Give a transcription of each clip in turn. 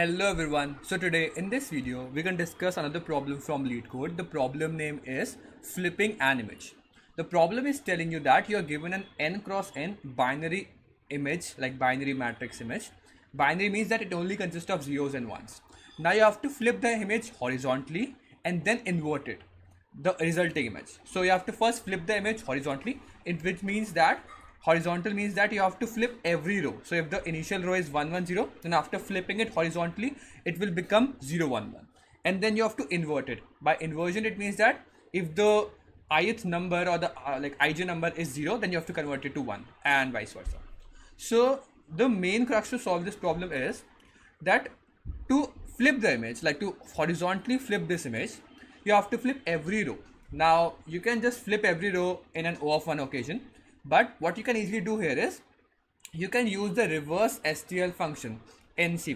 Hello everyone. So today in this video we're going to discuss another problem from LeetCode. The problem name is flipping an image. The problem is telling you that you are given an n cross n binary image like binary matrix image. Binary means that it only consists of zeros and ones. Now you have to flip the image horizontally and then invert it the resulting image. So you have to first flip the image horizontally, which means that horizontal means that you have to flip every row. So if the initial row is 110, then after flipping it horizontally, it will become 011. And then you have to invert it. By inversion, it means that if the ith number or the uh, like ij number is 0, then you have to convert it to 1 and vice versa. So the main crux to solve this problem is that to flip the image, like to horizontally flip this image, you have to flip every row. Now you can just flip every row in an O of one occasion, but what you can easily do here is you can use the reverse STL function in C++,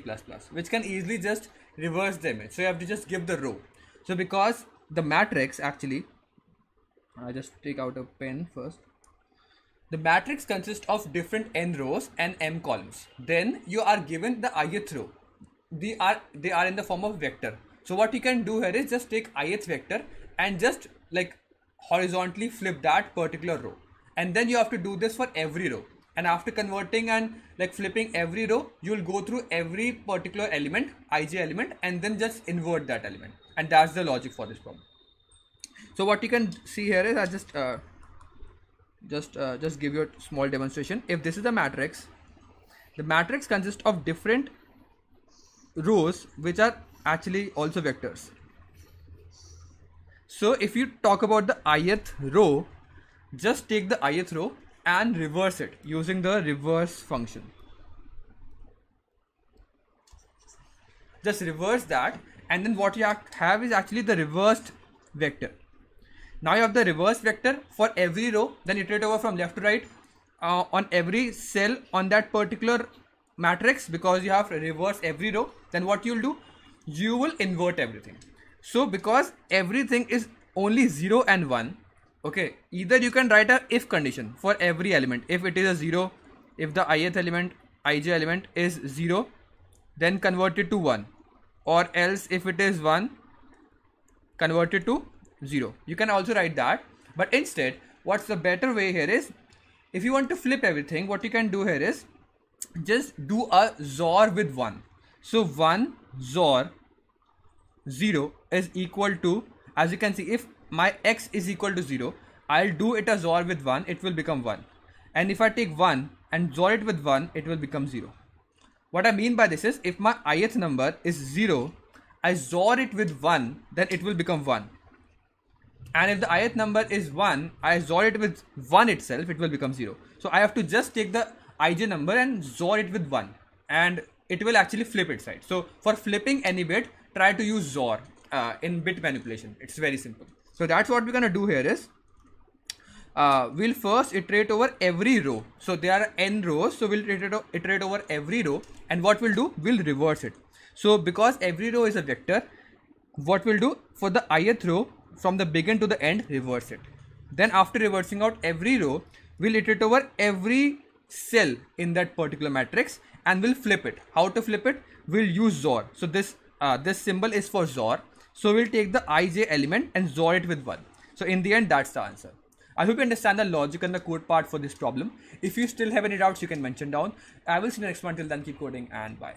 which can easily just reverse the image. So you have to just give the row. So because the matrix actually, I just take out a pen first. The matrix consists of different n rows and m columns. Then you are given the ith row. They are they are in the form of vector. So what you can do here is just take ith vector and just like horizontally flip that particular row. And then you have to do this for every row. And after converting and like flipping every row, you will go through every particular element, ij element, and then just invert that element. And that's the logic for this problem. So what you can see here is I just uh, just uh, just give you a small demonstration. If this is the matrix, the matrix consists of different rows which are actually also vectors. So if you talk about the ith row, just take the ith row and reverse it using the reverse function. Just reverse that and then what you have is actually the reversed vector. Now you have the reverse vector for every row, then iterate over from left to right uh, on every cell on that particular matrix because you have reverse every row. Then what you'll do, you will invert everything. So because everything is only 0 and 1, okay, either you can write a if condition for every element. If it is a 0, if the ith element, ij element is 0, then convert it to 1. Or else if it is 1, convert it to 0. You can also write that. But instead, what's the better way here is, if you want to flip everything, what you can do here is, just do a XOR with 1. So 1 XOR 0 is equal to, as you can see, if my x is equal to 0, I'll do it as XOR with 1, it will become 1. And if I take 1 and XOR it with 1, it will become 0. What I mean by this is, if my ith number is 0, I XOR it with 1, then it will become 1. And if the ith number is 1, I XOR it with 1 itself, it will become 0. So I have to just take the ij number and XOR it with 1. And it will actually flip its side. So for flipping any bit, try to use XOR uh, in bit manipulation. It's very simple. So that's what we're gonna do here is, uh, we'll first iterate over every row. So there are n rows, so we'll iterate, iterate over every row. And what we'll do, we'll reverse it. So because every row is a vector, what we'll do for the ith row, from the begin to the end, reverse it. Then after reversing out every row, we'll iterate over every cell in that particular matrix and we'll flip it. How to flip it? We'll use XOR. So this uh, this symbol is for XOR. So we'll take the ij element and XOR it with 1. So in the end, that's the answer. I hope you understand the logic and the code part for this problem. If you still have any doubts, you can mention down. I will see you next one. Till then, keep coding and bye.